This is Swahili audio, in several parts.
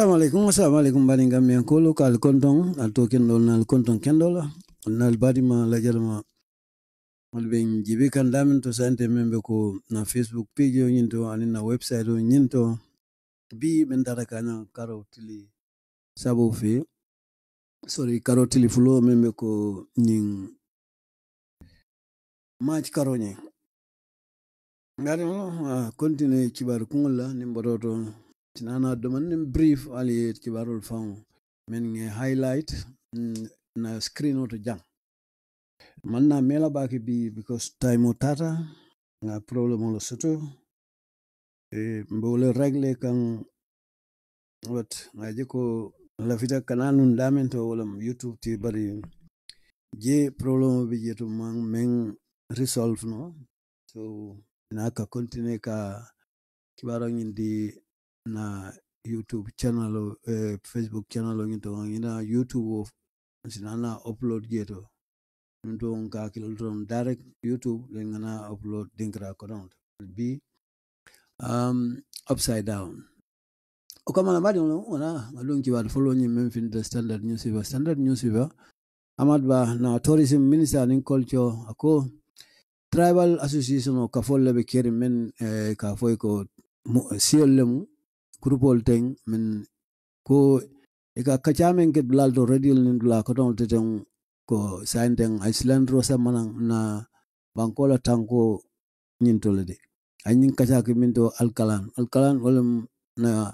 Assalamu alaikum, assalamu alaikum gambian kolo kal kontong al to kendo nal kontong kendo la nal badi ma la jalma mal ben jibi kan damin to sante membe ko na Facebook page o nyinto ani na website o nyinto. Bi men dara kana karo sabo fe. Sorry karo tili fulo membe ko nyin match karo nyi ngari mo continue kibar kungla nimboto tinana domanin brief ali kibarul fam men nge highlight mm, na screen oto jang man na mela baki bi because time tata nga problem lo soto. E mbole regle kan wat ngaje ko lafita kananun damen to wala youtube ti bari. Je problem bi je to man men resolve no. So na ka continue ka kibaro di na youtube channel o eh, facebook channel o ngito ngina youtube o sinana upload geto ka kilo ton direct youtube le ngana upload dinkra ko don be um upside down. O kama na badi wana ngalung ki wad follow ni men the standard newspaper standard newspaper amad ba na tourism minister in culture ako tribal association o kafol lebe keri men eh, ka foy ko lemu kurupol teng min ko ika kachamen ke dulal do radio ni dula ko don teteng ko sainteng iceland rosa manang na bankola tanko nyintole de. Anyin kacha ke minto alkalan. Alkalan wolum na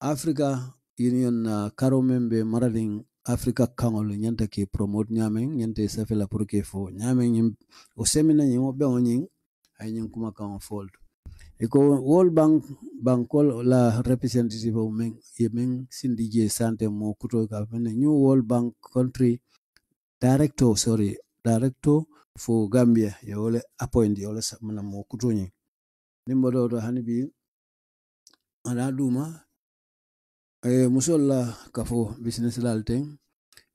africa union na karo membe marading africa kangol nyanta ke promote nyamen nyanta safela pour ke fo nyamen nyim o semina nyimo be onyin ay nyin kuma kan fold iko world bank bankol la representative men ye men sindi je sante mo kuto ka men new world bank country director sorry director for gambia ye wole appoint ye wole samana mo kuto ni nimbo do do hani bi ana duma e musol la kafo business lal ten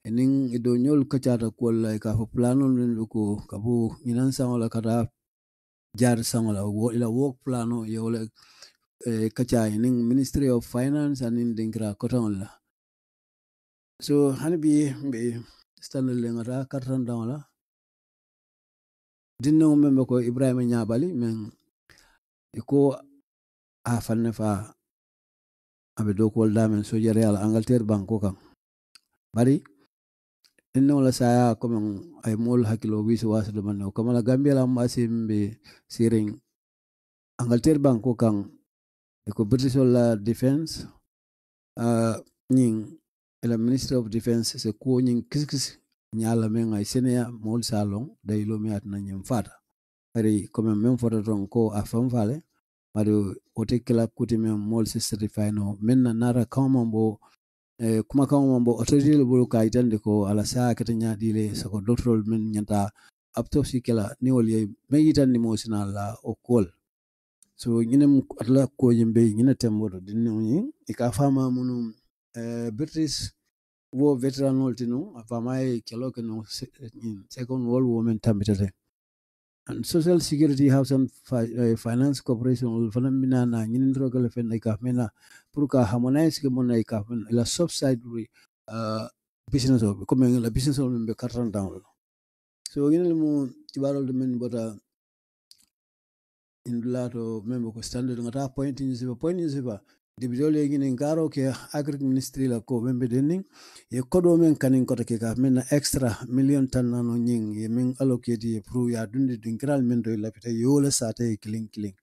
enin ido nyol kachata kolla la kafo planon ko kabu minan wala kata sangola wo ila work plano ye eh, kacha nin ministry of finance anin dinkra koton la so hani bi be standard le ngata kartan dawn la dinno membe ko ibrahima nyabali men ko a fanne fa abe do ko damen so jere ala angleterre banko kam bari dinno la saya men ay mol hakilo wi was wasa do man ko mala gambia la masimbe siring angleterre ko kan ko british la defense uh, ning la minister of defense se ko kis kiskis nyala men ay senia mol salon day lo mi atna nyim fata ari ko men fota ton ko a fam fale mari o te kila kuti men mol se certify no. Men na nara kama bo eh, kuma kama bo bulu ka itande ko ala saa kata nyaadi le sako doctoral men nyanta aptopsi kela ni wol ye men yitan ni mo sina la o kol so ñinem atla ko yimbe ñina tembodo dinni ñi e ka fama munu eh, british wo veteran ol tinu fama e kelo ke no ñin second world war tambitete and social security house and fi, uh, finance corporation ol fana mina na ñinin rogale fen ay ka mena pour ka harmonize ke mon ay ka fen la subsidiary uh, business of comme la business of be carton down. So ñinel mo tibarol de men bota indulato membe ko standard ngata point ni siba point ni siba dibidol ye ngine ngaro ke agric ministry la ko membe nin ye koɗo men kanin kota ke ka men na extra million tan nano nying ye min allocate ye pour ya dunde dinkiral min do lapita yola sata ye killing killing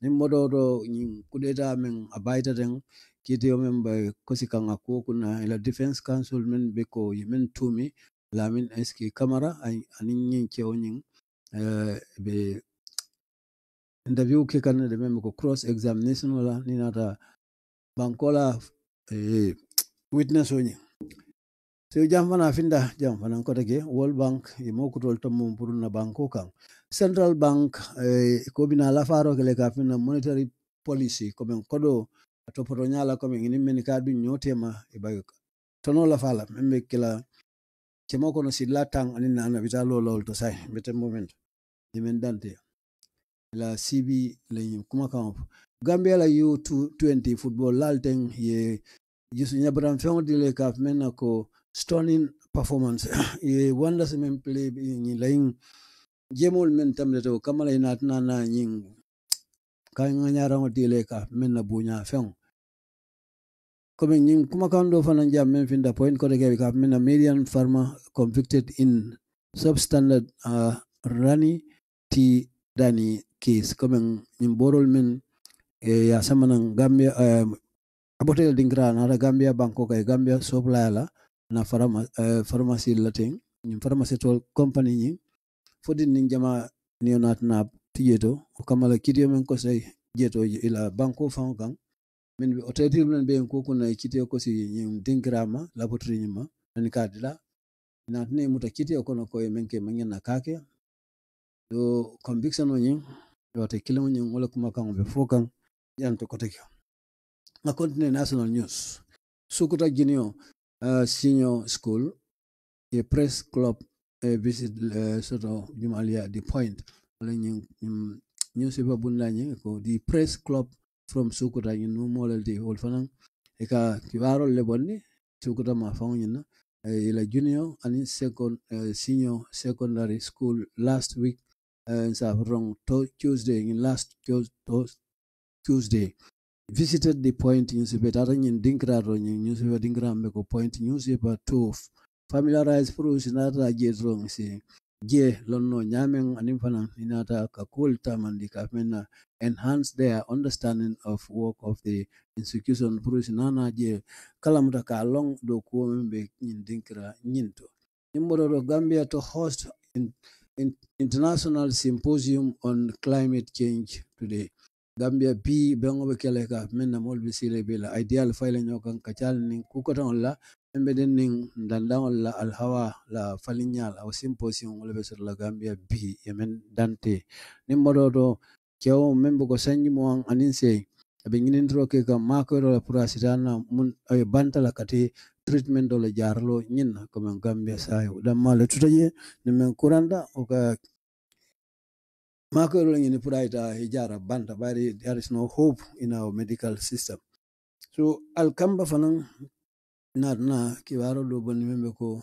nin modo do nying kudeta men a den kiti yo men ba kosi ko kuna ila defense council men ɓe ko ye men tumi lamin eski camera ay anin nying kewo o nying eh, interview ke kanne de meme ko cross examination wala ni bankola eh, witness oni so jam fana finda jam fana ko tege world bank e mo ko tol tammo purna banko kan central bank eh, ko bina la faro kele ka finna monetary policy. Ko men kodo to poto nyala ko men ni men ka du nyotema e bayo tono la fala membe kila kemo kono si tang ani nana vita lo lol to sai bete moment dimen dante. La cb le kuma kan gambia la u20 football lalten ye jisu nyabram fengo dile ka mena ko stunning performance. Ye wanda se men play ni lain jemol men tamle to kamala ina tana na nyin ka nganyara ngoti dile ka mena bunya fengo comme ñing kuma kan do fana jam men finda point ko de ka mena median pharma convicted in substandard uh, rani ti dani case. Comme ñim borol men e ya samanan gambia uh, abotel dingra na da gambia banko kay gambia supply la na farama uh, pharmacy latin pharmacy tol company ñi fodin ni jama neonat na tijeto o kamala kidio men ko sey jeto ila banko fan kan min hotel dir men ɓen ko kuna kitio ko si ñim dingrama laboratory ñima ani kadila ne muta kitio ko no ko men ke men na kake do conviction ni do te ni ñing wala kuma kan be fokan yanto ko teke ma continue national news. Sukuta jinio uh, senior school a press club e visit uh, sort of jumalia the point. Wala ñing newspaper bun lañi ko the press club from sukuta ñin no molal di wol fanan e ka kibarol le bonni sukuta ma fa ñin na uh, ila junior and second uh, senior secondary school last week uh, sa rong to tuesday in last tuesday. Visited the point newspaper. Tata ñin dinkraro ñin newspaper dinkrambe meko point newspaper to familiarize pros nata jetron si je lonno nyameng animfana inata kakul tamandi kafmena enhance their understanding of work of the institution. Pros nana je kalamuta ka long do ko membe nyin dinkra nyinto. Nimbodo gambia to host in, in, international symposium on climate change today gambia bi bengo be kele ka menna mol bi sile be la. Ideal fayla nyokan kachal nin kukoton la embe den nin dandangol la alhawa la falinyal aw symposium wala be sur la gambia bi yemen dante. Nimbodo do kewo membe ko sanji mo an anin be abe nginin tro ke ka mako ro la na mun ay bantala kati treatment do la jarlo nyin ko men gambia sayo. Damma le tutaje ni men kuranda o ka mako puraita hijara banta bari there is no hope in our medical system. So alkamba fanan na na kiwaro do bon membe ko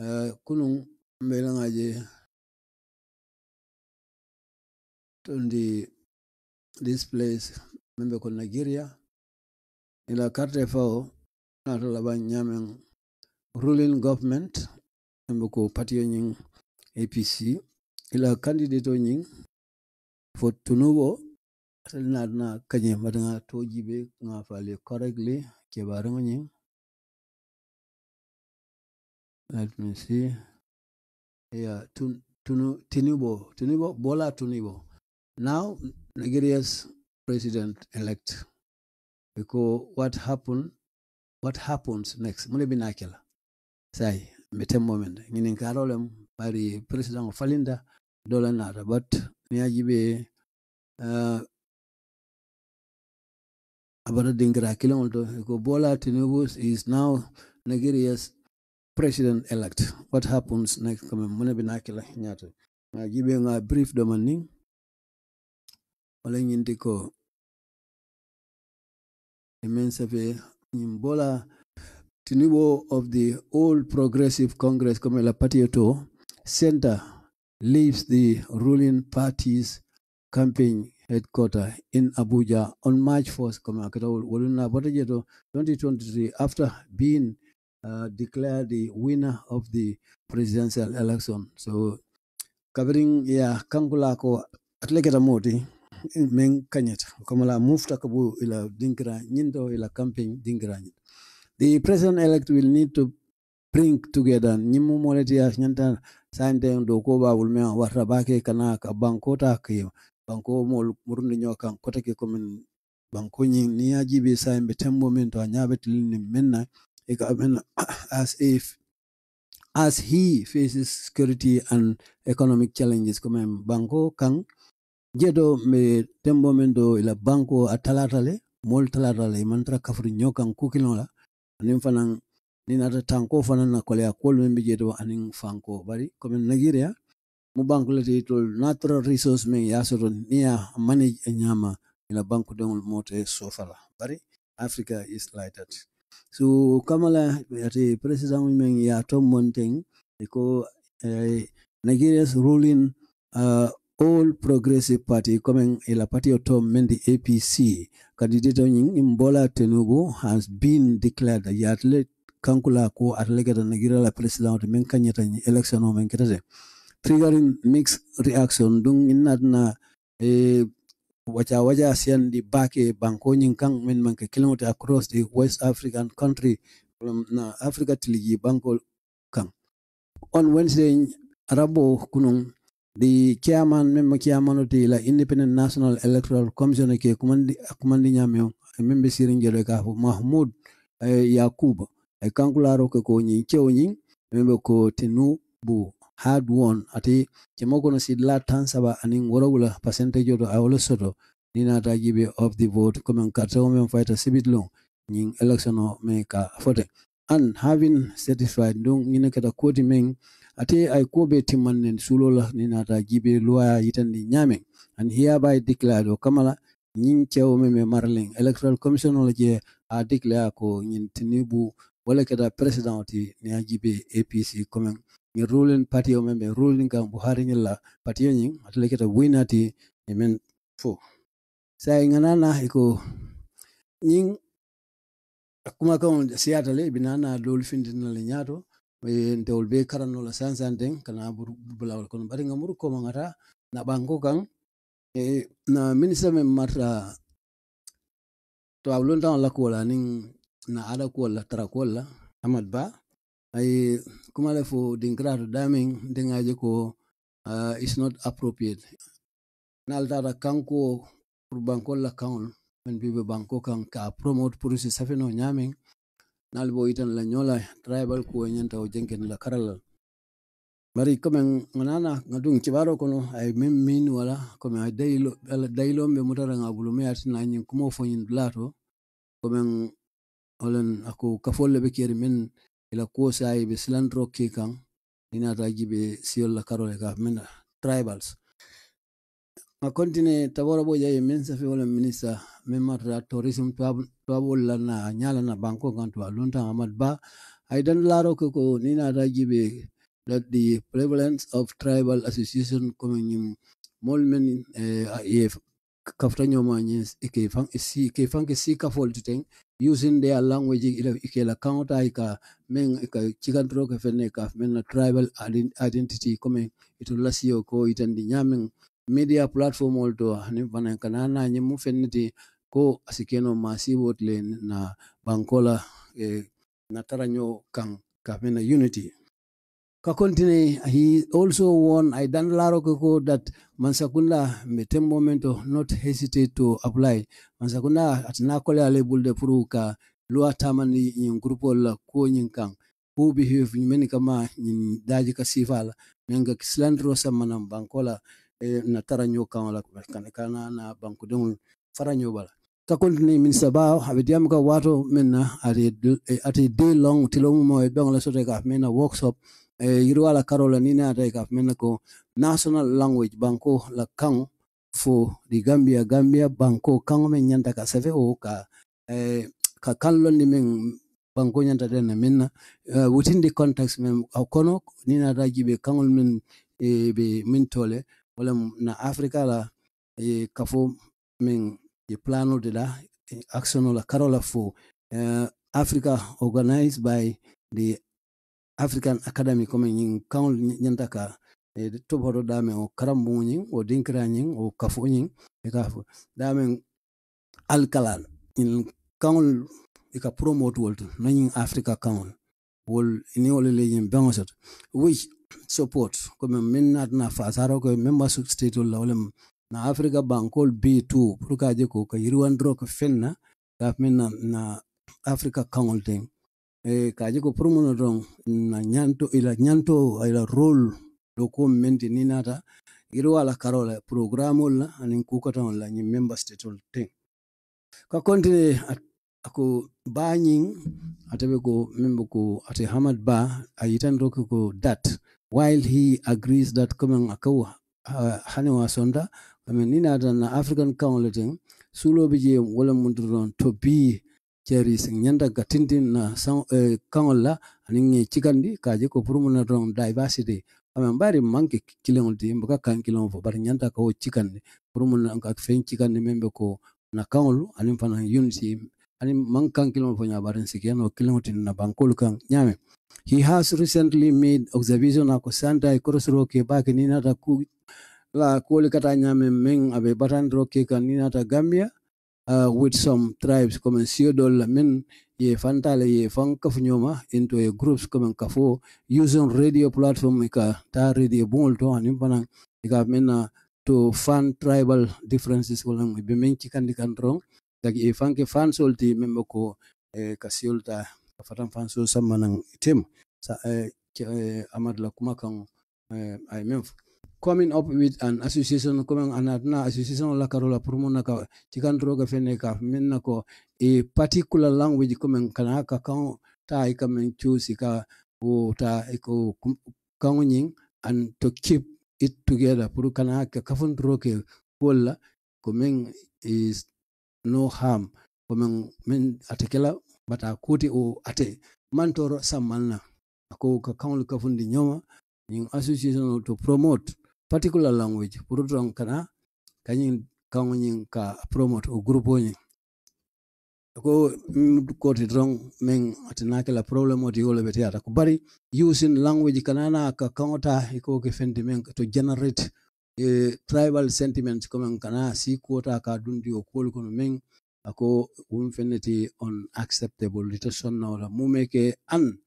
uh, kunun mbelangaje tondi this place membe ko nigeria. Ila carte fao na to laban nyamen ruling government membe ko patio nyin apc ila candidate o fo tunubo na kañe kanye madanga to jibe nga fale correctly ke barango nyin let me see. Yeah tun tunu tinubo tunibo bola tunibo. Now nigeria's president elect. Because what happened what happens next? Mune binakela sai metem moment. Nginin karolem bari president falinda dola na Rabat. Ni ajibe uh, abara dingra kila to ko bola tinubu is now nigeria's president elect. What happens next? Kama mune binakela nyato ajibe nga brief domani. Wala nyindi ko imensafe nyimbola Tinubu of the All Progressive Congress, kama la party to center, leaves the ruling party's campaign headquarters in Abuja on March 4th, comme akata woluna botajeto 2023 after being uh, declared the winner of the presidential election. So covering ya kangula ko atleketa moti men kanyata comme la mufta kabu ila dinkra nyindo ila campaign nyindo. The president-elect will need to bring together nyimu moleti ya sante do ko babul me warta bake kana ka banko ta ke banko mol murundu nyo kan kota ke komin banko ni niya jibe sa be tembo min to nyabe tilni menna e ka men as if as he faces security and economic challenges comme banko kan jedo me tembo min do ila banko atalatale mol talatale mantra kafri nyokan kukilon la nim fanan ni nata tanko fana na kole akol kol men aning anin fanko. Bari comme nigeria mu banku le tol natural resource men ya soto niya manage nyama ila banko dongol mote sofala bari africa is like that. So kamala ati president men ya to monteng ko eh, nigeria's ruling uh, all progressive party coming ila party of tom mendi apc candidate nyin imbola tenugu has been declared yatle kankula ko atlegata nigeria la president men kanyata election men ketate triggering mixed reaction dung inadna e wacha wacha siandi bake banko nyin kan men manke kilometer across the west african country from na africa tiligi banko kan on wednesday arabo kunung the chairman member chairman of the independent national electoral commission ke kumandi kumandi nyamyo membe sirin ka mahmud eh, yakub e kankularo ke ko nyi chew nyi membe ko tenu bu had won. Ati kemoko no sidla tan saba anin worogula percentage to awolo soto nina ta jibe of the vote. Comme karto men fighter sibit long nyin election o me ka fote. And having certified dung ngine kata koti men ate ay kobe timmanen sulola nina ta jibe loi yitandi nyame. And hereby declared o kamala nyin chew me me marling electoral commission o je a declare ko nyin tinibu wala kata president ti ni ajibe apc comme ni ruling party o membe ruling kan buhari nyilla party nyin atle kata winati men fo sai nganana iko nyin kuma kan siyata le binana dol findina le nyato ndewol be karanno la sansanten kana bulawol kono bari ngamuru ko mangata na banko kan e na minister men marta to awlon tan la ko la nin na ala ko tara ko hamad amad ba. Ay kuma le fo dinkrato damin dingaje ko uh, is not appropriate. Naldata kanko pour bankol la kaŋol men bibe banko kaŋ ka promote pour safino ñamin nal bo itan la ñola tribal kuwo ñanta o jenken la karalal bari komin ŋanana ŋa duŋ kibaro kono ay mem min wala comme a daylo ala daylo be mutara me atina ñiŋ kumo fo nyin lato comme olen ako kafolle be keri min ila ko say be silantro ke kan ina ta jibe siol la karole ka min tribals. Ma kontine tabora bo jaye min safi wala minista min matra tourism twabol la na nyala na banko kan to lunta amad ba ay dan laro ko ko nina ta jibe that the prevalence of tribal association coming mol men eh, kafta nyoma e ke fang si ke fang ke si ka fol tuteng using their language ila ke la counter ka men ka chikantro ke fene ka men tribal identity. Comme ito lasio ko itandi nyamen media platform olto ni fana kana na nyi mu fenniti ko asikeno masibo tle na bankola eh, na taranyo kan ka mena unity ka kontine he also won i dan laro ko that mansakunda mete momento not hesitate to apply. Mansakunda atina kole ale bulde puru ka loi tamani yin grupo la ko nyin kan who behave men kama nyin daji ka sifala menga kislandro samana bankola e na tara nyo kan la kan kana na banku dum fara nyo bala ka kontine min sabaw habe diam ka wato menna ati ati day long tilomo e bangla sote ka menna workshop e yirwala karola nina ata ka menna ko national language banko la kan fo di gambia gambia banko kan men nyanta ka save o ka e ka kan ni men banko nyanta den minna uh, within the context men akono nina ata jibe kangol men e be min tole wala na africa la e kafo men e plano de la action la karola fo uh, africa organized by the african academy comme ñing kan ñanta ka e topoto dame o karambu ñing o dinkira ñing o kafu ñing e kafu dame alkalan in kan e ka promote wol nañing africa kan wol ni wol le ñin bangosot which support comme min natna fasaro ko member state wol wala na africa bankol b2 pour ka je ko ka yirwandro ko fenna ka min na, na africa kawol ten e kaje ko promono don na nyanto ila nyanto ila role do ko menti ni nata iru ala karola programo la anin kukata la ni member state ol ten ka continue ako banying atabe ko membe ko ate hamad ba ayitan roke ko that while he agrees that coming akaw uh, hani wasonda kamen ni nata na african council sulo bije wala munduron to be ceri sing nyanda gatindin na sang eh, kaŋol la aniŋ ŋe cikandi kaje ko pour mun na rong diversity. Kamen bari manke kilong di mbaka kan kilong fo bari nyanda ko chikandi cikandi pour na ka fen chikandi membe ko na kangolu anim fana unity anim man kan kilong fo nya bari sikiyano kiliŋo tin na bankol kan nyame. He has recently made observation ako santa korosoro ke bake ni nata ku la kuoli kata nyame meng abe batandro ke kan ni nata gambia uh, with some tribes comme Siodol men ye fantale ye fan kafunyoma into a groups comme kafo using radio platform ka ta radio bungol to anim pana ka mena to fan tribal differences wala be men cikandi kan rong. Dagi e fanke fan solti membe ko e kasiolta fatam fan so samanan tim sa e amad la kuma kan ay mem coming up with an association coming anatna association la karola pour mon ka tikan droga fene ka menna ko a particular language coming kana ka ta i coming choose ka o ta ko kan nyin and to keep it together. Pour kana ka kafun droke wala coming is no harm. Coming men atekela bata kuti o ate mantoro samalna ko ka kan kafun di nyoma association to promote particular language pour don kana kanyin kanyin ka promote o grupo nyin ko ko ti drong men atina la problem oti ole beti ata. Ko bari using language kana na ka kangota iko ke fendi men to generate e tribal sentiments comme kana si kota ka dundi o kol kono men ako feneti unacceptable. Litation na wala mumeke an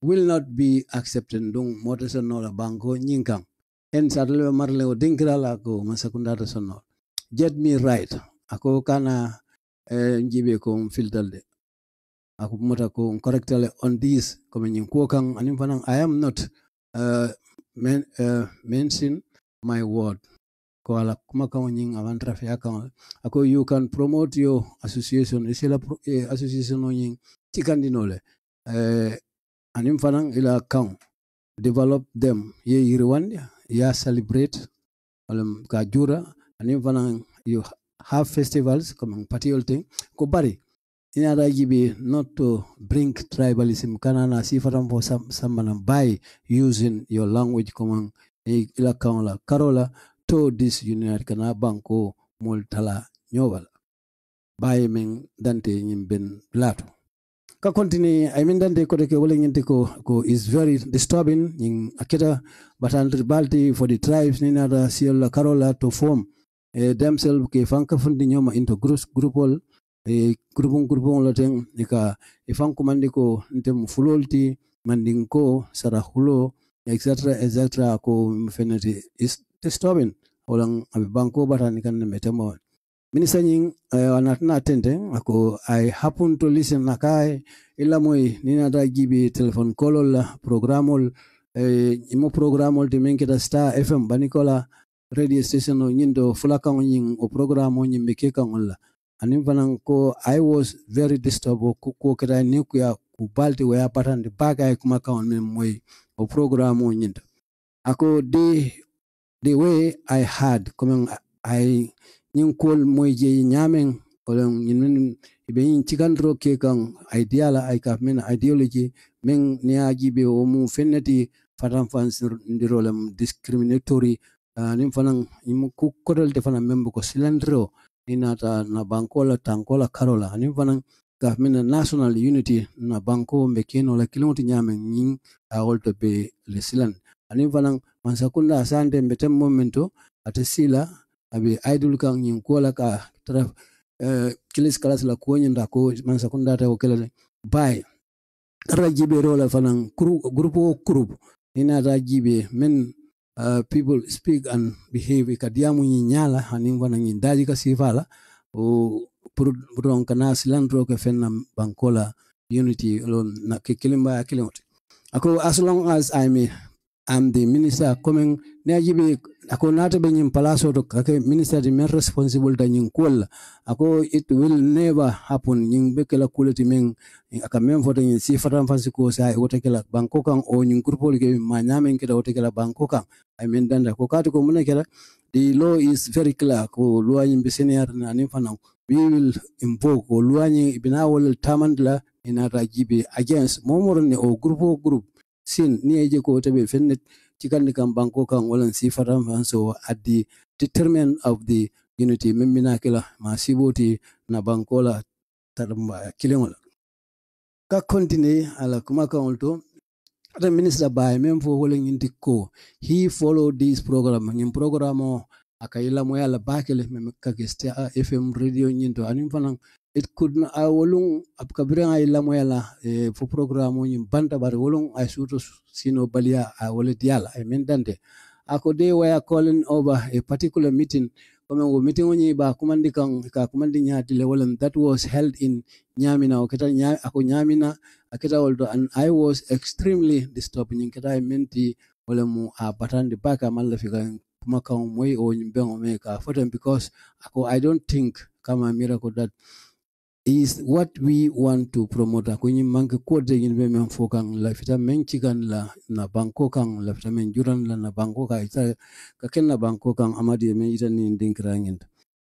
will not be accepted dung motation na wala banko nyinkang en sadale marle o dinkirala ko ma sakundata sonno get me right. Ako kana eh, njibe ko filtalde ako mota ko correctale on this comme nyin ko kan anim fanan i am not uh, men, uh, mention my word. Ko ala kuma kan nyin avant trafi kan ako you can promote your association isila eh, association nyin tikandinole eh, anim fanan ila kan develop them. Ye yirwande ya celebrate walam ka jura anin vana you have festivals comme patiol thing. Ko bari ina da jibe not to bring tribalism kana na sifatam fo sam, samana by using your language comme ila kaola karola to this union kana banko multala nyobal baye men dante nyimben lato ka kontini ay min dande ko ke wala nyinte ko ko is very disturbing in aketa batan balti for the tribes ni nada sierra carola to form e themselves ke fanka fundi nyoma into groups groupol e groupon groupon la ten ika e fanko mandi ko ntem fulolti mandin ko sara hulo etc etc ko mfenati is disturbing. Olang abi banko batani kan metemo minisa nying uh, anatna tente ako i happen to listen nakai ila moy nina da gibi telephone call programol eh, imo programol de menketa star fm banikola radio station o nyindo fulaka nyin o programo nyin beke kan la. Anim fanan ko i was very disturbed ko ko keda ni ku ya ku balti wa ya patande baga ay kuma kan men moy o programo nyindo ako the the way i had coming i ñing kol moy je ñamen olen ñin ibe ñin cikandro ke kan ideala ay ka men ideology men ne ajibe o mu fennati fatan fan ndirolam discriminatory uh, nim fanan ñim ku kodal te fanan membo ko silandro inata na bankola tankola karola nim fanan ka men national unity na banko be keno la kilomoti ñamen ñin a wolto be le silan anim fanan mansakunda asante mbetem momento ate sila abe idol kan nyin kola ka tara uh, kilis kalas la ko nyin da ko man sakunda ta o kala bay tara jibe rola fanan grupo group ina da jibe men uh, people speak and behave ka diamu nyi nyala hanin wana nyi daji ka sifala o purdon kana silandro ke fenna bankola unity lon na ke kilimba kilimot ako as long as i may I'm the minister coming najibe ajibe ako nata be nyim palaso to kake minister de main responsible ta nyin kol ako it will never happen. Nyin be kala kulati men aka men foto nyin si fatan fansi ko sa wote kala banko kan o nyin groupe ke ma nyamen kida wote kala banko kan i mean danda ko kati ko mun kala the law is very clear. Ko luwa nyin be senior na nin fanan we will invoke ko luwa nyin ibina wal tamandla ina rajibe against momoron ne o groupe o groupe sin ni eje ko tebe fennet cikandi kan banko kan walan sifatam fan so at the determinant of the unity. Memmina kila ma siboti na bankola taramba kilingola ka continue ala kuma kan ulto ata minister bay mem fo wala nyinti ko. He follow this program. Ngim program o akayila mo yala bakele mem kageste fm radio nyinto. Anim fanan it could a wolung ab kabira ay la moyala e fo programme nyim banta bar wolung ay suto sino balia a wolet yala ay men ako de waya calling over a particular meeting kome wo meeting onyi ba kumandi kan ka kumandi nya dile wolen that was held in nyamina o keta nya ako nyamina aketa woldo and i was extremely disturbed nyin keta menti wolemu a batandi baka malla fika kuma kan moy o nyimbe o me ka because ako i don't think kama miracle that is what we want to promote. Kwenye manke kote yin be men fokan la fita men chikan la na banko kan la fita men juran la na banko ka ita ka ken na banko kan amadi men ita ni dinkrangin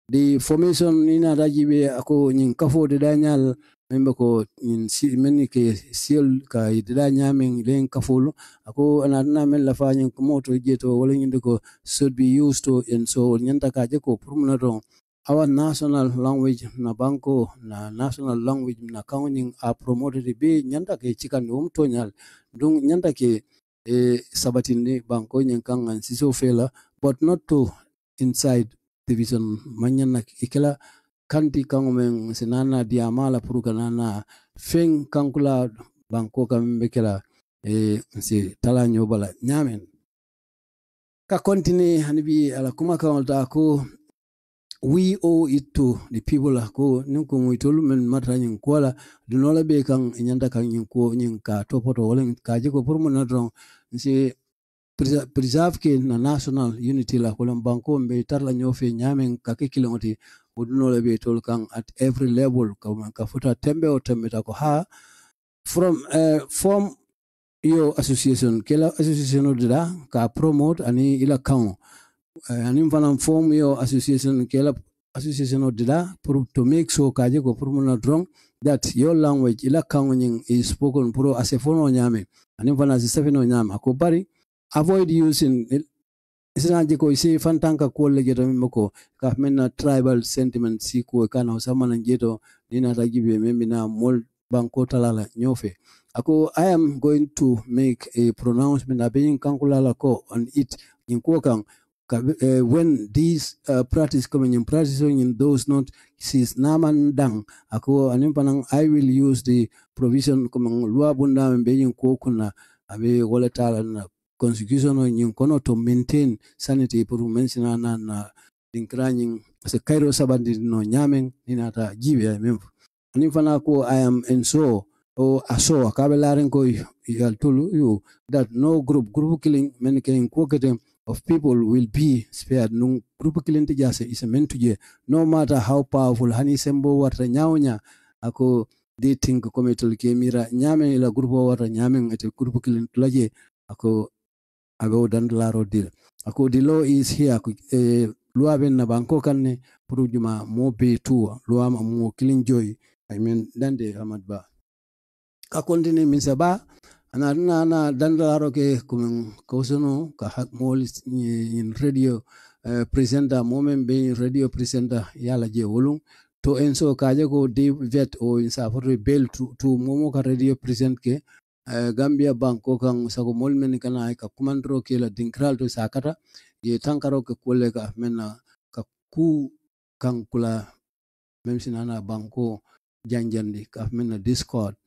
the formation ni na daji be ako ñin kafo de danyal membe ko ñin si men ke siel ka de danyamen len kafolo ako ana na men la fa ñin ko moto jeto wala ñin ko should be used to and so ñanta ka je ko purmuna don our national language na banko na national language na counting are promoted. Be nyanda ke chikan um tonyal dung nyanda ke e ni banko nyen kan an siso fela but not to inside division. Manyana ikela kanti kangomen sinana diamala puruka nana feng kankula banko kam bekela e si tala nyobala. Nyamen. Ka continue hanibi ala kuma kawalta ko we owe it to the people ko nin ko moy men mata nyin kola dunola be kan nyanda kan nyin ko nyin ka to poto wala ka. Je ko pour mon adron si preserve ke na national unity la ko banko be tar la nyofe nyamen ka ke kilomoti dunola be tol kan at every level ka ka futa tembe o tembe ta ko ha. From uh, form yo association kela association odira ka promote ani ila kan uh, anin fana form yo association kela association dida pour to make so kaje ko pour mona drong that your language ila kangoning is spoken pro as a fono nyame ani fana si sefeno nyame ako bari avoid using isina je ko isi fantanka ko le jeto mi ko ka menna tribal sentiment si ko kana samana jeto nina tagibe memina mol banko talala nyofe. Ako i am going to make a pronouncement abeyin kankulala ko on it in ko kan uh, when these uh, practice coming in practicing in those not sis naman dang ako anim panang I will use the provision kumang lua bunda mbe yin ko kuna abe wala tala na constitution yin kono to maintain sanity pour mensina na na dinkranying se kairo sabandi no nyamen ninata jibe mem. Anim fana ko I am and so o aso akabe ko yaltulu you that no group group killing men ken ko ketem of people will be spared. Nung group kilente jase is meant to je no matter how powerful hani sembo warta nyawnya ako they think come itol kemira nyame ila group warta nyame ngate group kilente laje ako ago dan laro dil. Ako the law is here ako eh, luwa ben na banko kanne pour juma mo be tu luwa mo kilin joy. I mean dande amad ba. Ka continue min saba ana na na dandalaro ke kumen kosono ka hak mol in radio uh, presenter momen be radio presenter yala je wolum to en so kaje ko de vet o in sa for bel to, to momo ka radio present ke uh, gambia banko kan sago mol men kana ka kumandro ke la dinkral to sakata ye tankaro ke kole ka mena ka ku kan kula mem sinana banko janjandi ka men discord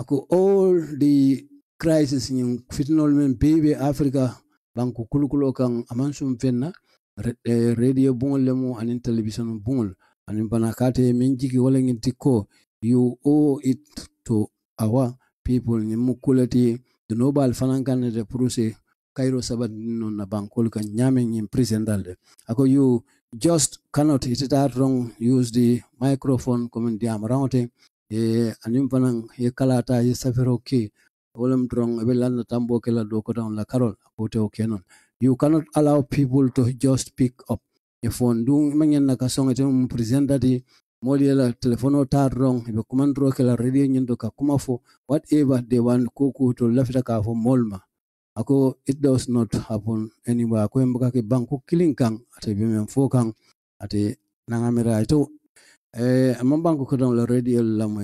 ako all the crisis in fitnol men bebe africa banko kulukulo kan aman sum fenna eh, radio bungol lemu anin television bungol anin bana kate min jiki wala ngin tikko. You owe it to our people. Ni mukulati the nobal fanan kan de procès kairo sabat non na bankol kan nyame ni present dalde. Ako you just cannot it that wrong. Use the microphone comme diam raunte e anim fanan e kalata ye safero ke wolam drong be lan tambo ke la do ko down la karol akote o kenon. You cannot allow people to just pick up e fon du mangen na kasong ete di mo moli la telefono tar rong be kumandro ke la radio nyindo ka kuma fo whatever they want kuku to lafita ka fo molma. Ako it does not happen anywhere. Ko embaka ke banku kilinkang ate be men fo kang ate nangamira ito amman banku ko don la radio la mo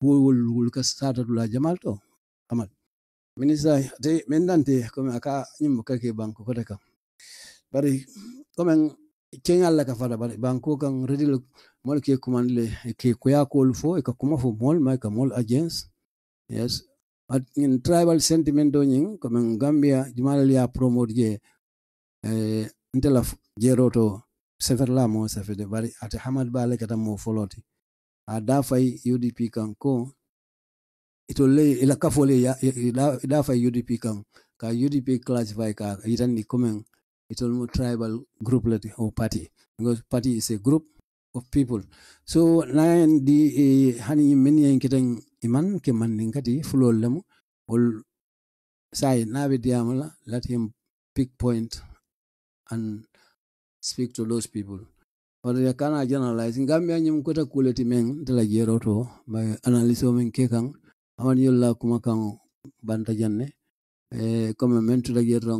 wul wul ka sata la jamal to amal minisa te men dante ko aka nyimbo ka ke banku ko ka. Bari comme ken la ka fada bari banku kan radio mol ke kumandle ke ko ya ko fo e ka kuma fo mol ma ka mol agents. Yes. At in tribal sentiment do nyin comme gambia jumal ya promote je eh ntela jeroto seferla mo safede bari ate hamad bale kata mo foloti a dafai udp kan ko ito le ila kafole ya ila dafai udp kan ka udp classify ka itan ni komen ito mo tribal group let o party. Because party is a group of people. So na di hani min yen kitan iman ke man kati fulol lemu. Ol sai na be diamala let him pick point and speak to those people. Or ya kana generalize. Ngambia nyim kota kuleti men de la jero to ba analyse o men ke kan awan yolla kuma kan banta janne eh comme men to la jero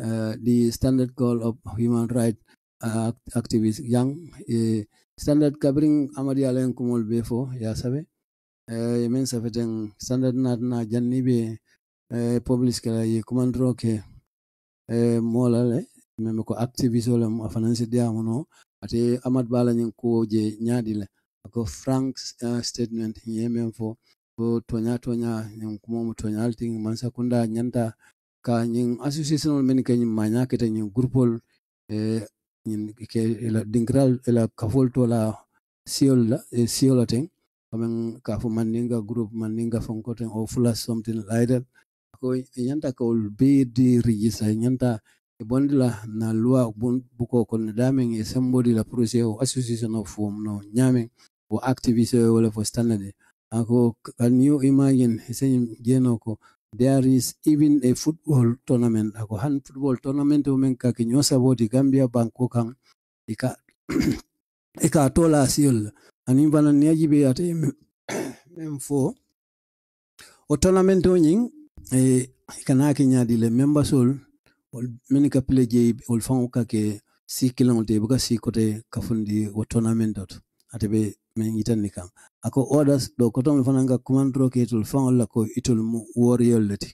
uh, the standard call of human right uh, activists young uh, standard kabring amadi alen kumol befo ya sabe. Eh, men safeten standard na na janni be eh, publish kala ye kumandro ke eh, meme ko activist a mo afanansi dia mono ate amad bala nyen ko je nyaadi le. Ko frank uh, statement yemem fo ko tonya tonya nyen kuma mo tonya alting man sakunda nyanta ka nyen association men ke nyen manya ke te nyen groupol eh, nyen ke la dingral la kafol to la siol la eh, siol ateng kamen ka fo maninga group maninga fonkoten o fula something like that. Ko nyanta ko be di register nyanta e bondila na loi buko ko damen e sembodi la projet o association of form no nyamen o activiste wala for standard. Ako can you imagine sen jeno ko there is even a football tournament. Ako han football tournament o men ka ke nyosa bodi gambia banko kan ika ika tola siol ani bana niaji be ate mem fo o tournament o nyin e kana nyadi le member ol ol min ka pile je ol fan ka ke si kilon te buka si kote kafundi o tournament dot. Ate be min yitan ni kam ako orders do ko ton fana nga commandro ke tul fan la ko itul mu warrior leti.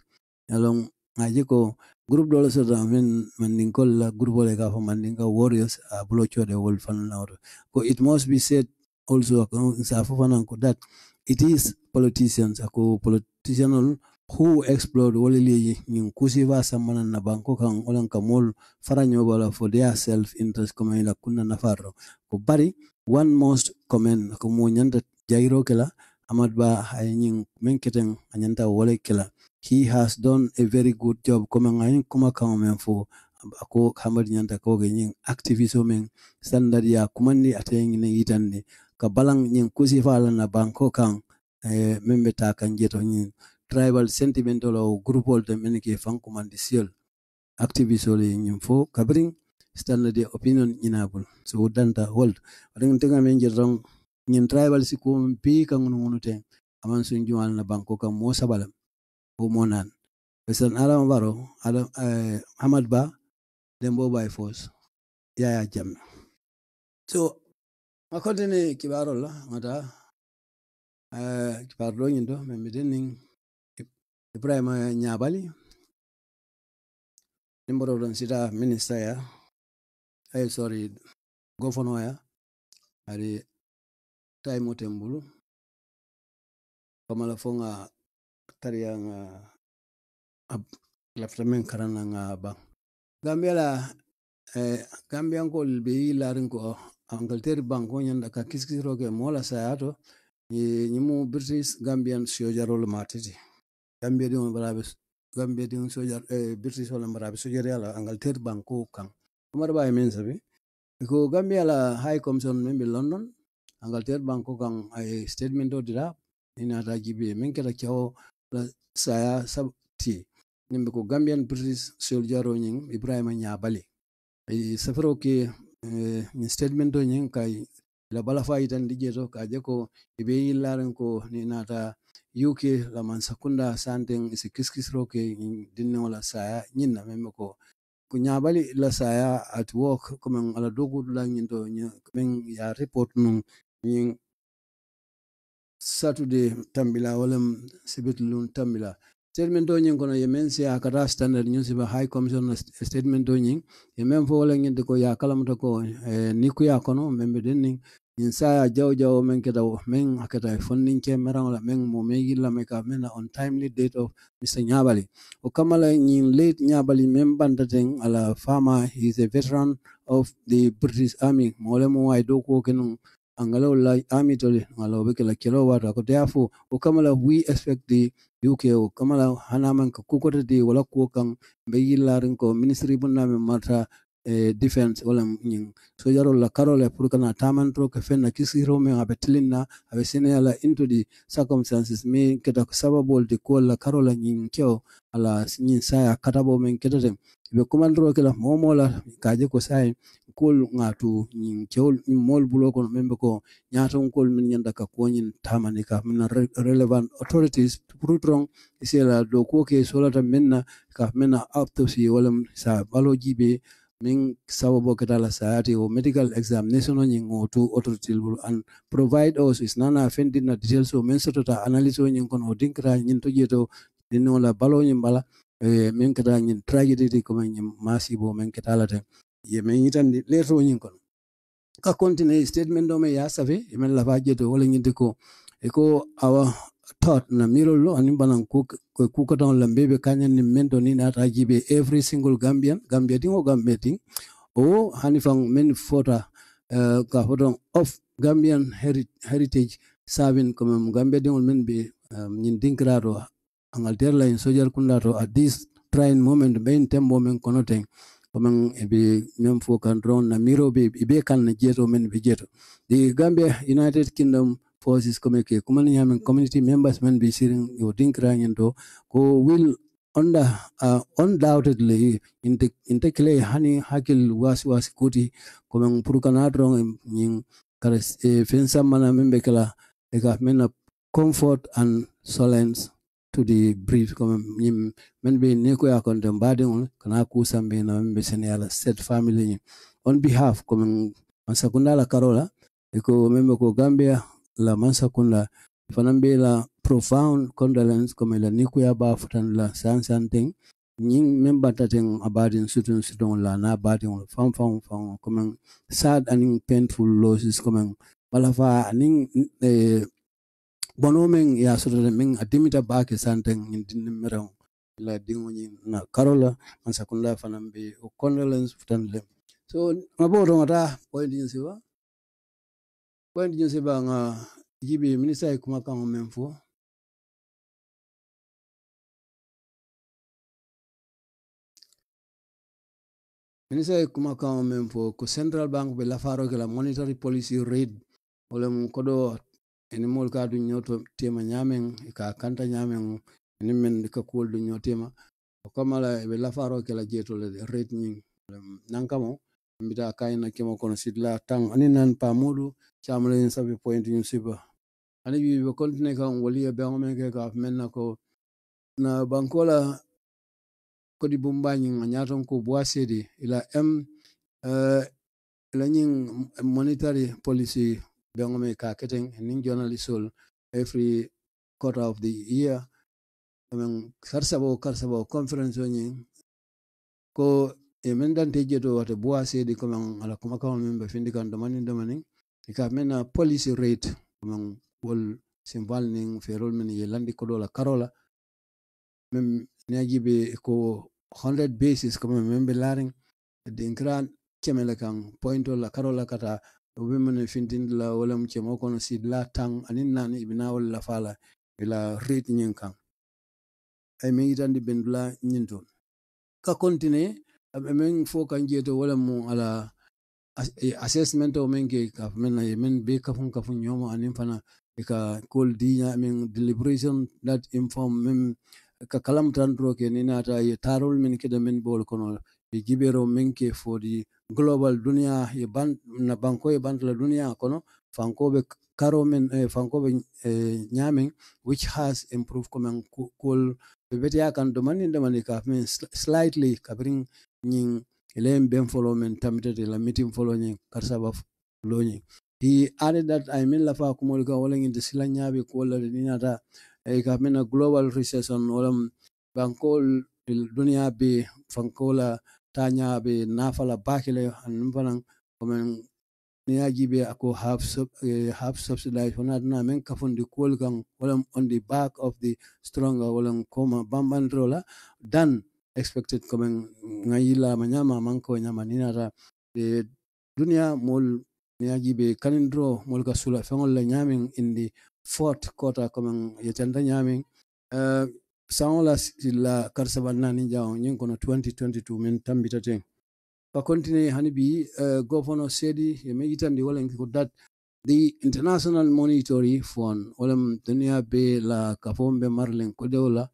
Alon aje ko group do so da min man nin kol la group le ka fa man nin ka warriors a bulo chode wol fan na ko it must be said also sa fa fana ko that it is politicians. Ako politician who explored wolili ñin kusiva samana na banko olan kamol faranyo for their self interest kuma ila kunna nafarro ko bari one most common ko mo nyanda jairo kela amad ba hay ñin men keten wole kela. He has done a very good job kuma ngayin kuma kan fo ako hamad nyanta ko ge ñin activism men standard ya kumandi atayin ne yitande ka balang ñin kusiva la na banko kan eh, membe ta kan tribal sentimental o groupol de men ke fan commandisiol activist ole nyim fo kabring standard de opinion inable so danta hold. Wadin tenga men jirong ñin tribal si ko pi kan ngunu te aman sun juwal na banko kam mo sabala o monan pesan alam baro ala eh, hamad ba dembo by force yaya jam. So makodene kibaro la mata eh, kibaro do Ibrahima Nyabali. Nimboro don sita minister ya ay sorry governor ya ari time tembulu pamala fonga tariya nga ab lafta men karana nga ba. Gambia la eh, gambia ko be larin ko angleterre banko nyanda ka kiskiro ke mola sayato ni nyimu british gambian sojarol matiti gambia di on barabe gambia sojar eh, british wala barabe sojar la angleterre banko kan. Umar ba men sabi. Ko gambia la high commission membe london angleterre banko kaŋ ay statement o dira ina ta jibe men keta cawo la saya sabti nimbe ko gambian british soldier o ibrahima nyabali. Ay safaro ke eh, statement o kay la bala fa itan dije to ka je ko ibe yillaren ko ni nata uk la man sakunda santen isi kiskisro ke dinne wala saya nyinna memme ko ko la saya at work comme ala dogu la nyinto men ya report nung nyin saturday tambila wala sibitlun tambila. Statement do nyin kono yemen si akata standard nyun siba high commission statement do nyin. Yemen fo wala nyinde ko ya kalamta ko eh, ya kono membe denning nyin saya jaw jaw men keta men. Akata funding ke merang la men mo me yilla me ka men on timely date of Mr. Nyabali. O kamala ñin late Nyabali men bandaten ala fama he is a veteran of the British Army. Mole mo ay do ko kenun angalo la army to le ngalo be kala kilo wata ko therefore o kamala we expect the UK o kamala hanaman ka kukote de wala ko kan be yillarin ko ministry bunna me mata eh, defense wala nyin so jaro la karole pour kana taman tro ka fenna kisiro me abe tilinna abe senela into the circumstances. Me keta ko sababol de ko la karola nyin kyo ala nyin saya katabo men keta dem be komandro momo la kaje ko sai kol ngatu nyin kyo mol bulo ko membe ko nyato kol min nyanda ka ko nyin tamani ka min re- relevant authorities prutrong isela do ko ke solata menna ka menna autopsy wala sa balo jibe min sababu katala sayati o medical examination o nyin o to authority bul and provide us is nana fendi na details o men sotota analysis o nyin kono o dinkra to jeto. Dinno la balo bala e min kata nyin tragedy ko nyin masibo men katala te. Ye men yitandi leto nyin kono. Ka continue statement do me ya save e men la fajeto wala nyin ko e ko awa thought na miro lo anin banan ko ku ko don lambe be kanyan ni mento ni na ta every single gambian gambia ting o gambia o hanifang men fota uh, ka fodon of gambian heri- heritage serving comme gambia dingol men be um, nyin dinkrado angal terla in sojar kundato at this trying moment ben tembo men konoten comme ebe men fo kan ron na miro be be kan na jeto men be jeto. The gambia united kingdom forces comme ke kuma ni yamen community members men be sirin yo dinkra to ko will under uh, undoubtedly inte inte kile hani hakil wasi wasi kuti comme purukana drong ning nyin e fensa mana membe kala e ka mena comfort and solace to the brief comme nyim men be ne ko yakon dem bade on kana ku sambe na membe senala set family. On behalf comme masakunda la karola iko membe ko gambia la mansakunda fanan be la profound condolence comme la nikuya ba futan la san san ting ñing memba taten abadin sutun sutun la na batin fam fam fam comme sad and painful losses comme balafa aning eh, bono men ya sutun men adimita bake santen ñin din merew la dingo ñin na karola mansakunda fanan be o condolence futan le. So mabodo ngata point yin siwa Bwen di nyo sebanga yibe minisa e kuma kaŋo meŋ fo. Minisa e kuma kaŋo meŋ fo ko central bank be lafaaro ke la monetary policy rate wo lemu kodo aniŋ moolu ka a duŋ ñoo teema ñaameŋ i ka a kanta ñaameŋ aniŋ meŋ i ka kuolu duŋ ñoo teema wo kama la i be lafaaroo ke la jee to le rate ñiŋ naŋ kamo mbita kayna kemo kono sidla tang ani nan pa mudu chamle sabi point in siba ani bi be kontine kan wali be ngome ke ka menna ko na bankola ko di bumbanyi ni nyaton ko boisedi ila m uh, ila nyin monetary policy be ngome ka keten nin journalisol every quarter of the year. Amen karsabo karsabo conference o nyin ko e men dante jeto wata bowa seedi comme ala kumakaol men ɓe findi kan domanin domanin e ka men policy rate comme wol simbal nin ferol men ye landi koɗola karola. Men neajiɓe ko 100 basis comme men ɓe laarin dinkira cemele kan pointola karola kata oɓe mene findindila wolem cemo kono sidla tan anin nani ibina e wol lafala ila e rate ñin kan. Ay min yitandi bendula ñin ton ka continue men fo kan jeto wala mu ala eh, assessment o men ke ka men na men be kafun kafun nyomo anin fana e ka kol dinya men deliberation that inform men ka kalam tan dro ke ni nata ye tarol men ke da men bol kono e gibero men ke fo di global dunia ye ban na banko ye ban la dunia kono fanko be karo men eh, fanko be eh, nyamen which has improved komen kol be beti kan domani domani ka men slightly ka nyin elen ben follow men tamite la meeting follow ñing karsa ba lo nyin he added that I mean la fa kumol ka wala ngi sila nyabe ko la ni nata e ka mena global recession wala bankol dunia be fankola tanya be nafala bakile an fanan komen ni ajibe ako half sub, uh, half subsidized wana na men kafundi kol kan on the back of the stronger wala koma bambandrola than expected coming ngayila manyama manko nyama ninata e dunia mol ni be kanindro mol ka fengol la nyamin in the fourth quarter coming yetanda nyamin uh, sangola la karsaba nani jaw nyin kono 2022 min tambita ten pa continue hani bi uh, governor sedi ye me yitandi wala ko dat the international monetary fund wala dunia be la kafombe marlen ko dewla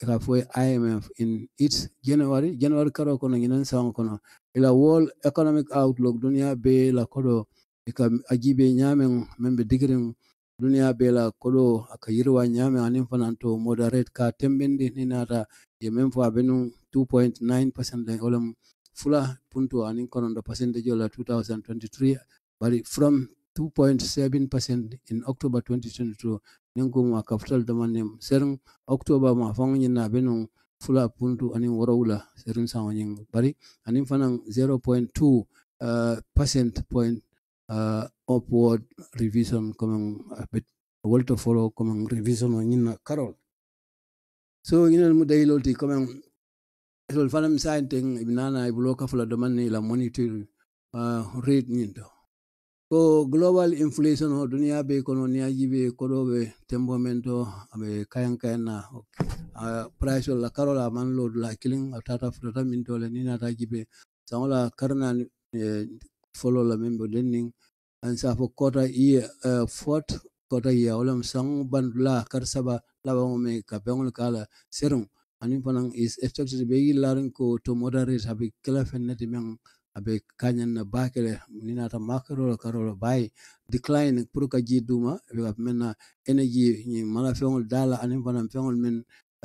ka fo IMF in its January January karo kono nginan sang kono. Ila world economic outlook dunia be la kodo ika ajibe nyamen membe digirin dunia be la kodo aka nyamen anin moderate ka tembendi ni ye mem abenu 2.9% den olam fula punto anin kono do percentage la 2023 bari from 2.7% in October 2022 ningu a capital damanem serin october ma nyin na benu fula puntu anin woraula serin sa nyin bari anin fanaŋ 0.2 uh, percent point uh, upward revision komang a bit wolto follow komang revision o nyin na so nyin mu daylo ti komang sol fanam sainteng ibnana ibulo ka fula domanni la monitor uh, rate nyin to ko global inflation o duniya be kono ni ajibe kodo be tembo mento abe kayan kayan na uh, price la karola man lo la killing tata min to le ni nata jibe. Sangola karna eh, follow la member denning. An sa fo kota i uh, fort kota ya olam sang ban la kar saba la ba me ka bengol kala serum anin panang is expected to be larin ko to moderate habi kala fenneti men abe kanyan na bakele ninata makaro karolo bay decline pour ka ji be ka menna energy ni mala feŋol dala anim banam feŋol men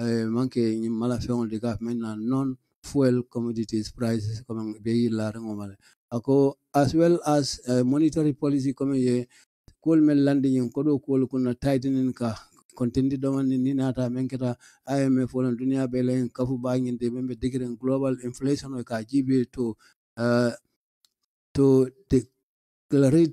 eh, manke ni mala feŋol de ka menna non fuel commodities prices comme be la rengo male ako as well as uh, monetary policy comme ye kol men landi ni ko do kol kuna tightening ka kontendi doman ni nata menketa IMF wala dunia belen kafu ba de membe digiren global inflation ka jibe to to declare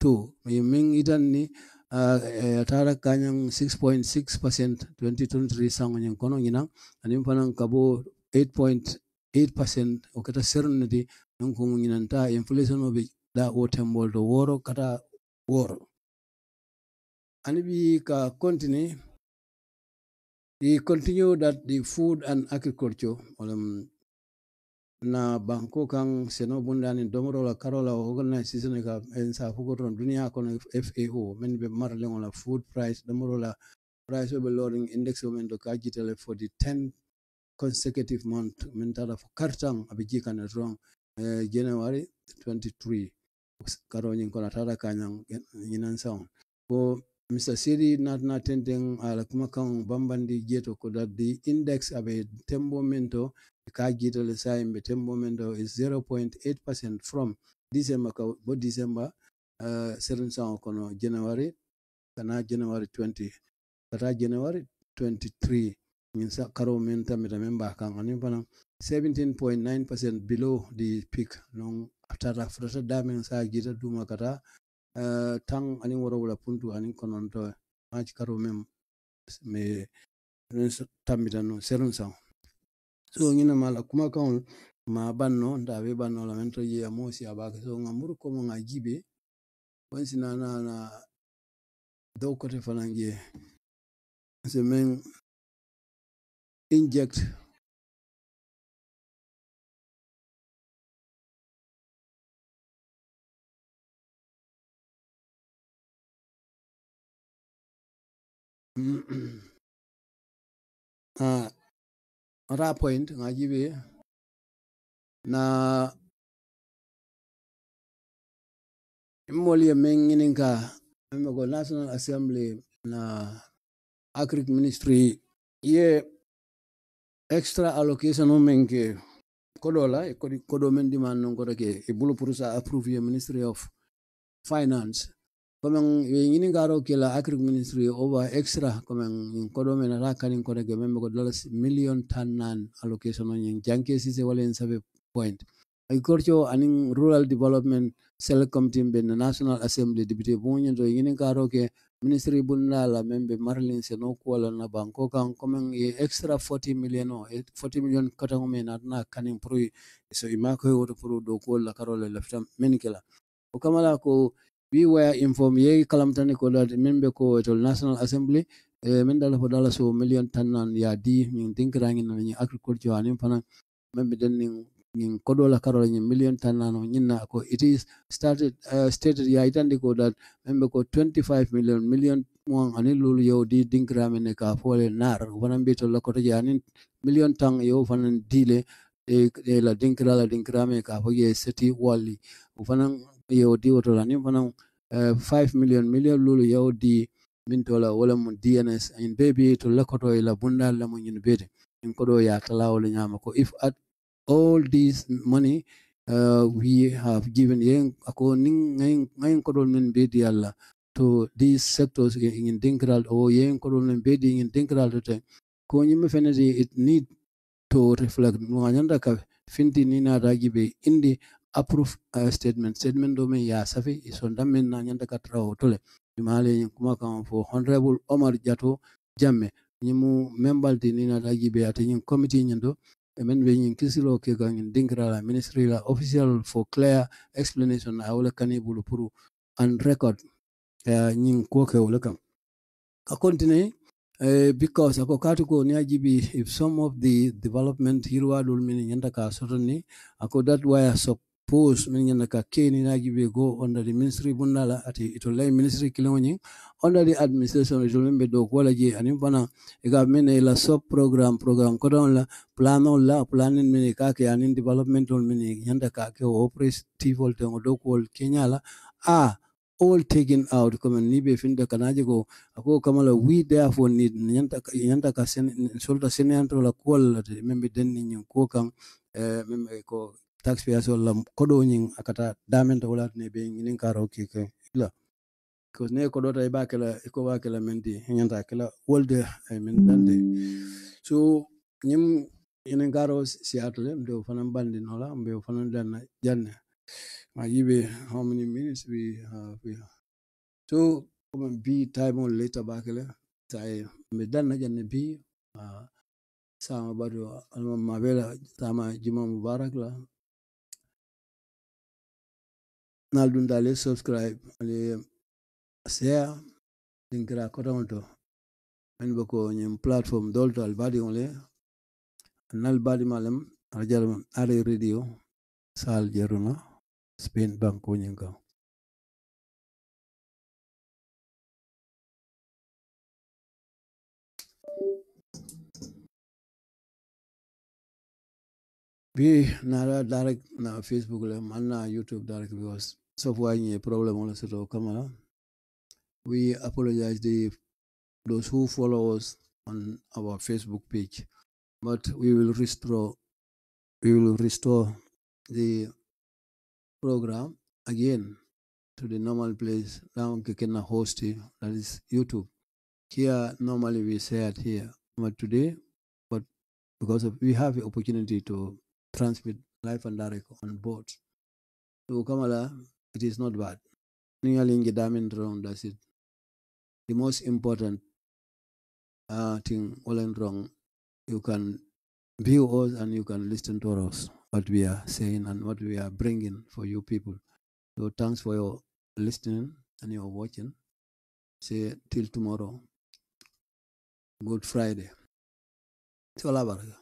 to min itan ni uh, uh, tara kanyang 6.6 percent 2023 sango nyang kono and anim panang kabo 8.8 percent okata kata serni di non kung nyinan ta inflation o be da o tembol do woro kata woro. Anibi ka continue he continue that the food and agriculture na banko kan seno bundani domoro la karola season ka en sa fugoton dunia kono FAO men be marle la food price domoro la price be lowering index men do kajitele for the 10 consecutive month. Men tala fo kartang abiji kan wrong. Eh, January 23 karo nyin kono tada kanyang yinan sound ko Mr. Siri not not tending ala kuma kan bambandi jeto ko da the index abe tembo mento ka jeto le sa imbe tembo is 0.8% from December ka bo December uh, seven sang kono January kana January 20 kata January 23 min sa karo men tamita memba kan anin fana. 17.9% below the peak. Non atata frata damen sa gita duma kata uh, tang anin woro wala puntu anin kononto match karo mem me tamita no serun sang so ngina mala kuma kan ma banno nda be banno la mento ye si abaka so ngamuru ko mo ngajibe wansi na na na do kote falange se men inject. Uh, ra point nga jibe na moli ya menginin ka ko national assembly na agric ministry ye extra allocation o men ke kodo la kodo non kodo ke e bulu approve ye ministry of finance comme ye ngini garo ke la agric ministry over extra comme ñin kodo men ata kanin kodo ge men ko dollars million tan nan allocation o ñin janke si se wala en sabe point. Agriculture anin rural development select committee be national assembly député bo nyen do ngini garo ke ministry bunna la membe marlin se no ko wala na banko kan comme ye extra 40 million o 40 million kata men na kanin pro so imako woto pro do ko la karole la fitam menikela o kamala ko we were informed ye kalamtani ko that membe ko to national assembly. E min dala fo dala so million tannan ya di min dinkirangi na ni agriculture anin fana membe den ni nin kodo la karola ni million tannan nyinna ko it is started uh, stated ya itandi ko that membe ko 25 million million mo anin lulu yo di dinkirame ne ka fole nar. Wana be to la ko to anin million tan yo fana dile e, e la dinkira la dinkirame ka fo ye seti wali fana yo di woto la ni fana uh, 5 million million lulu yo di min tola wala mun DNS in baby to lakoto ila bunda la mun yin bede in kodo ya talawol nyama. Ko if at all this money uh, we have given yen ako nin ngayin kodo min bedi alla to these sectors in dinkral o yen kodo min bedi in dinkral to ko nyima fenedi it need to reflect. No anyanda ka finti ni na ragi indi approve uh, statement. Statement do men ya safi so ndamen na nyanda ka trawo tole. Jumale kuma kan fo honorable omar jato jamme nyimu member ni na ragi be ate nyin committee ñin do e men be nyin kisilo ke ga ñin dingra la ministry la official for clear explanation a wala puru and record uh, ñin ko ke wala kam ka continue uh, because ako katuko ni ajibi if some of the development hirwadul mini nyanda ka sotoni ako that why I suppose min ñanta ka keni na be go under the ministry bunala ati ito lay ministry kilonyi under the administration ito lembe do ko la je anim bana e ga men e la sub program program ko don la plan on la planning min ka ke ani development on min ñanta ka ke operative vol tengo do ko kenya la a all taken out come ni be finda kanaje ko ako kamala we therefore need nyanta nyanta ka sen solta senanto la kol membe den ni ko kan eh, membe ko taxpayers wala kodo nyin akata damenta wala ne be nyin karo ki ke la. Ko ne ko dota ba kala ko ba kala menti nyanta kala wolde ay men dande. So nyim inen karo siatle mdo fanan bandi nola mbe fanan dan janne ma yibe how many minutes we have we have. so come be time on later ba kala tay me dan janne bi sama bado alma mabela sama juma mubarak la nal dun dale subscribe ale share dinkira kotonto en bako nyim platform dolto albadi onle nal badi malam rajal are radio sal jaruna spain banko nyinga bi nara direct na facebook le man na youtube direct because any problem on so camera. We apologize the those who follow us on our facebook page but we will restore we will restore the program again to the normal place. Now can host it, that is youtube. Here normally we say it here but today but because of we have the opportunity to transmit live and direct on board. So kamala it is not bad nearly in the diamond round that's it the most important uh, thing all and wrong you can view us and you can listen to us what we are saying and what we are bringing for you people so thanks for your listening and you're watching. Say till tomorrow. Good Friday. Baraka.